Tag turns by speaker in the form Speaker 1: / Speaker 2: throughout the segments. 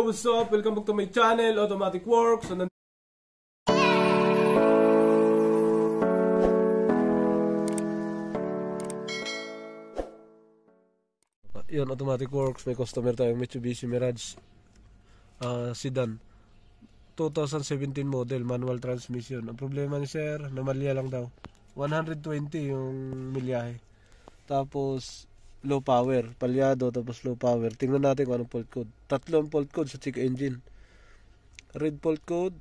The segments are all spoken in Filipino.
Speaker 1: What's up? Welcome back to my channel, Automatic Works. So, Yun, Automatic Works. May customer tayo, Mitsubishi Mirage ah, sedan. 2017 model, manual transmission. Ang problema ni sir, namalya lang daw. 120 yung milyahe. Tapos, low power, palyado, tapos low power. Tingnan natin kung anong fault code. Tatlo ang fault code sa check engine. Red fault code,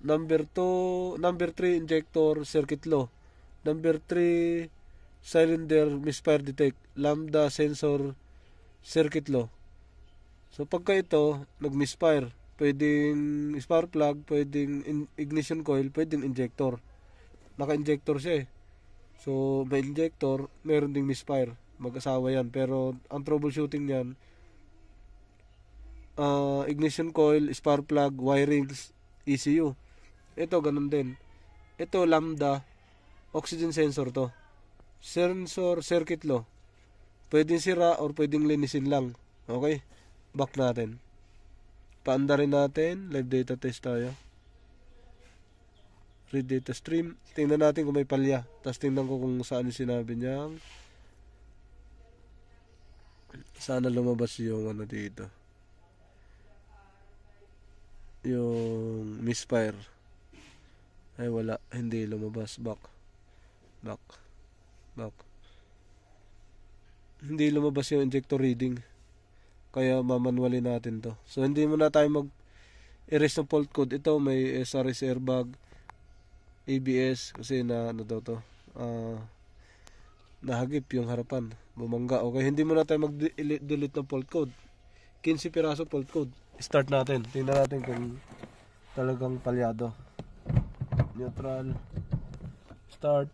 Speaker 1: number 2, number 3 injector circuit low. Number 3 cylinder misfire detect, lambda sensor circuit low. So pagka ito nag-misfire, pwedeng spark plug, pwedeng ignition coil, pwedeng injector. Naka-injector siya eh. So may injector, meron ding misfire. Mag-asawa yan. Pero ang troubleshooting niyan, ah, ignition coil, spark plug, wirings, ECU. Ito ganun din. Ito lambda, oxygen sensor to. Sensor circuit low. Pwedeng sira or pwedeng linisin lang. Okay? Back natin. Paanda rin natin. Live data test tayo. Read data stream. Tingnan natin kung may palya. Tapos tingnan ko kung saan yung sinabi niya. Sana lumabas yung ano dito. Yung misfire. Ay wala. Hindi lumabas. Back. Back. Back. Hindi lumabas yung injector reading. Kaya mamanualin natin to. So hindi muna tayo mag erase ng fault code. Ito may SRS airbag, ABS kasi na ano daw to. Ah nahagip yung harapan. Bumangga. Okay, hindi muna tayo mag-delete ng fault code. 15 piraso fault code. Start natin. Tingnan natin kung talagang palyado. Neutral. Start.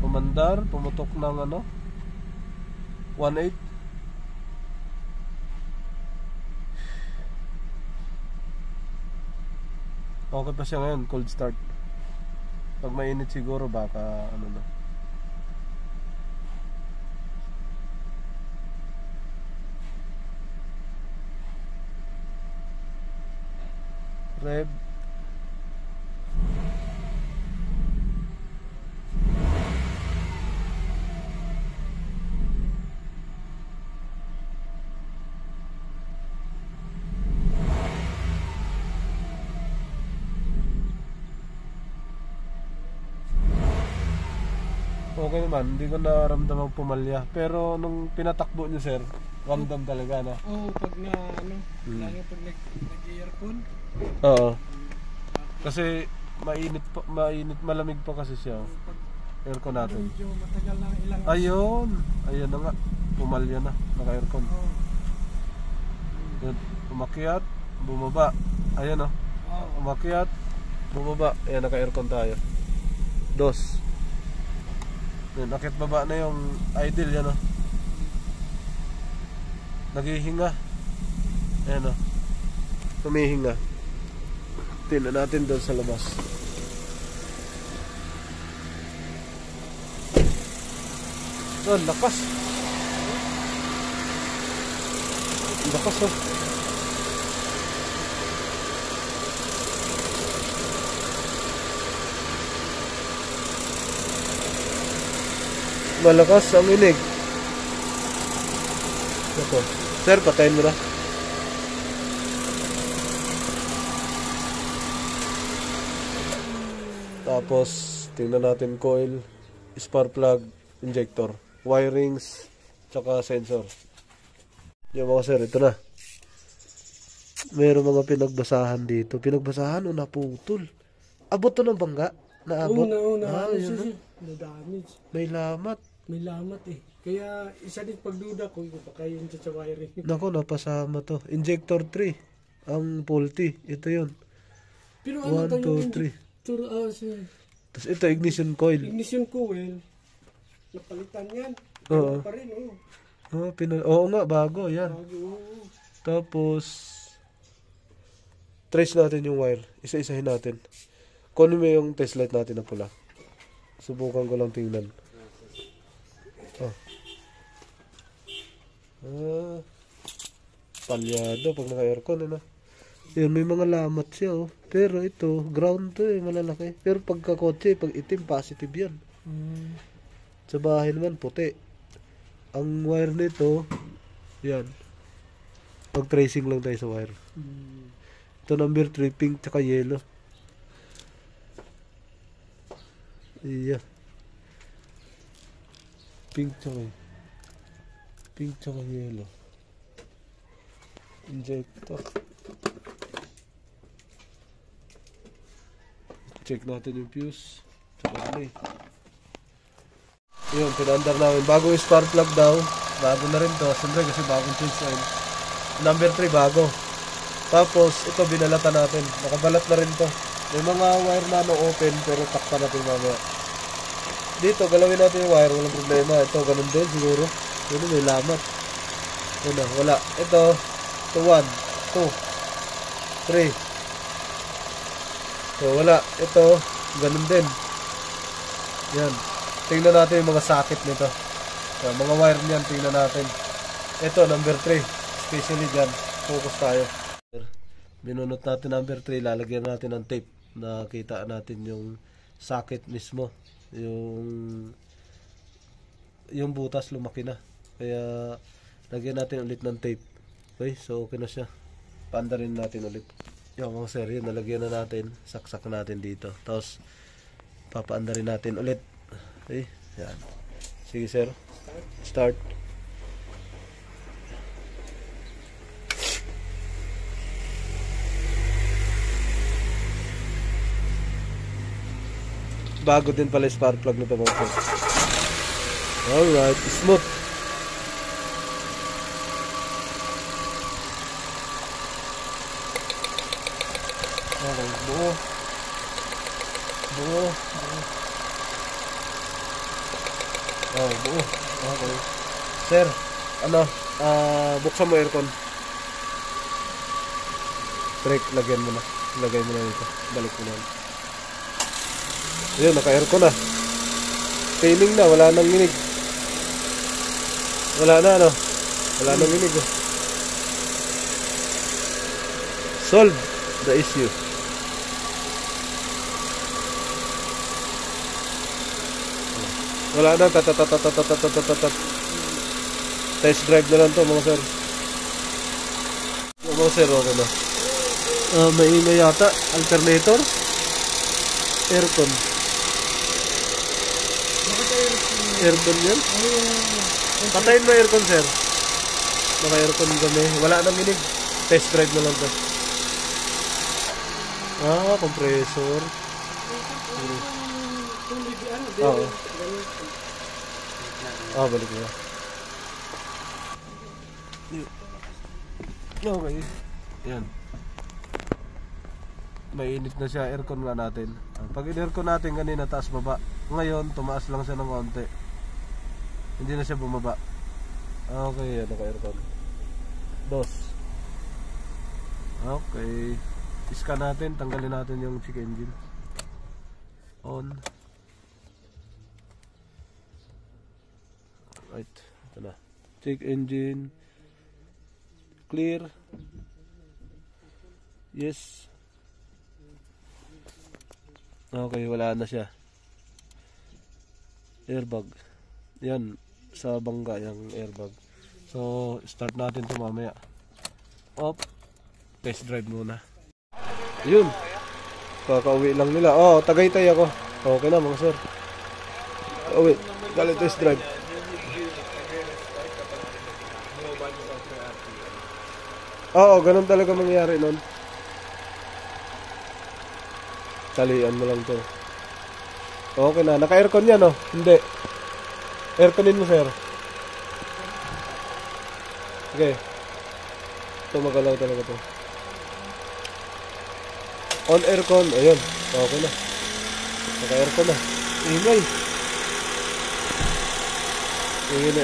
Speaker 1: Pumandar, pumutok ng ano? 1.8 Okay pa siya ngayon, cold start. Pag mainit siguro baka ano na. Rev. Okay naman, hindi ko naramdaman pumalya. Pero nung pinatakbo niyo sir, ramdam talaga na.
Speaker 2: Oo, pag na ano,
Speaker 1: Hmm.
Speaker 2: lalo pag nag, nag-earphone.
Speaker 1: Oo. Kasi mainit pa, mainit malamig pa kasi siya.
Speaker 2: Pag
Speaker 1: Aircon natin.
Speaker 2: medyo matagal na ilang
Speaker 1: Ayun. Ayun na nga. Pumalya na. Naka-aircon.
Speaker 2: Oo.
Speaker 1: Yun. Umakyat, bumaba. Ayan oh.
Speaker 2: Oo.
Speaker 1: Umakyat, bumaba. Ayan, naka-aircon tayo. Dos. Yun, akit baba na yung idle yan oh. Naghihinga. Ayan oh. Tumihinga. Tingnan natin doon sa labas. Oh, lakas. Lakas oh. Malakas ang inig. Ako. Sir, patayin mo na. Tapos, tingnan natin coil, spark plug, injector, wirings, tsaka sensor. Yung mga sir, ito na. Meron mga pinagbasahan dito. Pinagbasahan o naputol. Abot to ng bangga? Naabot?
Speaker 2: Una, una,
Speaker 1: Ah,
Speaker 2: ano
Speaker 1: yun na.
Speaker 2: Na-damage.
Speaker 1: May lamat.
Speaker 2: May lamat eh. Kaya isa din pagduda ko, kung baka yun sa wiring.
Speaker 1: Nako, napasama to. Injector 3. Ang faulty. Ito yun.
Speaker 2: Pero ano
Speaker 1: 1,
Speaker 2: to yung
Speaker 1: 2, 3.
Speaker 2: injector, ah, sa
Speaker 1: Tapos ito, ignition coil.
Speaker 2: ignition coil, napalitan yan.
Speaker 1: Oo.
Speaker 2: Ano pa rin, oh.
Speaker 1: Oh, pinal Oo nga, bago. Yan.
Speaker 2: Bago, oo.
Speaker 1: Tapos, trace natin yung wire. Isa-isahin natin. Kunin mo yung test light natin na pula. Subukan ko lang tingnan. Oh. Ah. Palyado pag naka-aircon, ano? Yun, may mga lamat siya, oh. Pero ito, ground to eh, malalaki. Pero pagka kotse, pag itim, positive yan.
Speaker 2: Mm.
Speaker 1: Sa bahay naman, puti. Ang wire nito, yan. Pag tracing lang tayo sa wire.
Speaker 2: Mm.
Speaker 1: Ito number 3, pink tsaka yellow. Iya. Pink tsaka Pink tsaka yellow. Injector. Check natin yung fuse. Tsaka ano. Yun, pinandar namin. Bago yung spark plug daw. Bago na rin to. Siyempre kasi bagong change oil. Number 3, bago. Tapos, ito binalatan natin. Nakabalat na rin to. May mga wire na ano open pero takpan natin mamaya. Dito, galawin natin yung wire. Walang problema. Ito, ganun din siguro. Yun, may lamat. Yun wala. Ito, ito 1, 2, 3. So, wala. Ito, ganun din. Yan. Tingnan natin yung mga socket nito. So, mga wire niyan, tingnan natin. Ito, number 3. Especially dyan. Focus tayo. Binunot natin number 3. Lalagyan natin ng tape. Nakita natin yung socket mismo. Yung yung butas lumaki na. Kaya, lagyan natin ulit ng tape. Okay, so okay na siya. Paanda rin natin ulit. Yung mga sir, yun, nalagyan na natin. Saksak natin dito. Tapos, papaanda rin natin ulit. Okay, yan. Sige sir. Start. Bago din pala yung spark plug nito mga sir. Alright, smooth. Okay, buo. Buo. Buo. Oh, buo. Okay. Sir, ano, ah, buksan mo aircon. Brake, lagyan mo na. Lagay mo na dito. Balik mo na. yan. Ayun, naka-aircon na. Failing na, wala nang minig. Wala na, ano? Wala nang minig. Oh. Solve the issue. Wala na, tatatatatatatatatatatat. Test drive na lang to mga sir. Mga sir, okay na. Ah, maingay yata. Alternator. Aircon. Aircon yan? Patayin mo aircon sir. Naka-aircon kami. Wala nang minig. Test drive na lang to. Ah, compressor. Oo. Ah, balik mo. Okay. Yan. Mainit na siya. Aircon nga natin. Pag in-aircon natin kanina taas baba. Ngayon, tumaas lang siya ng konti. Hindi na siya bumaba. Okay, yan. Naka-aircon. Dos. Okay. Scan natin. Tanggalin natin yung check engine. On. Right. Ito na. Check engine. Clear. Yes. Okay, wala na siya. Airbag. Yan. Sa bangga yung airbag. So, start natin to mamaya. Off. Test drive muna. Yun. Kakauwi lang nila. Oh, tagaytay ako. Okay na mga sir. Uwi. Dali test drive. Oo, ganun talaga mangyayari nun. Talian mo lang to. Okay na. Naka-aircon yan, oh. Hindi. Airconin mo, sir. Okay. Ito magalaw talaga to. On aircon. Ayun. Okay na. Naka-aircon na. Ingay. Ingay na.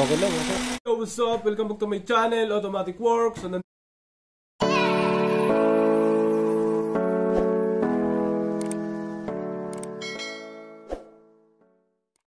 Speaker 1: Okay na. Okay.
Speaker 2: Yo, what's up? Welcome back to my channel, Automatic Works. So,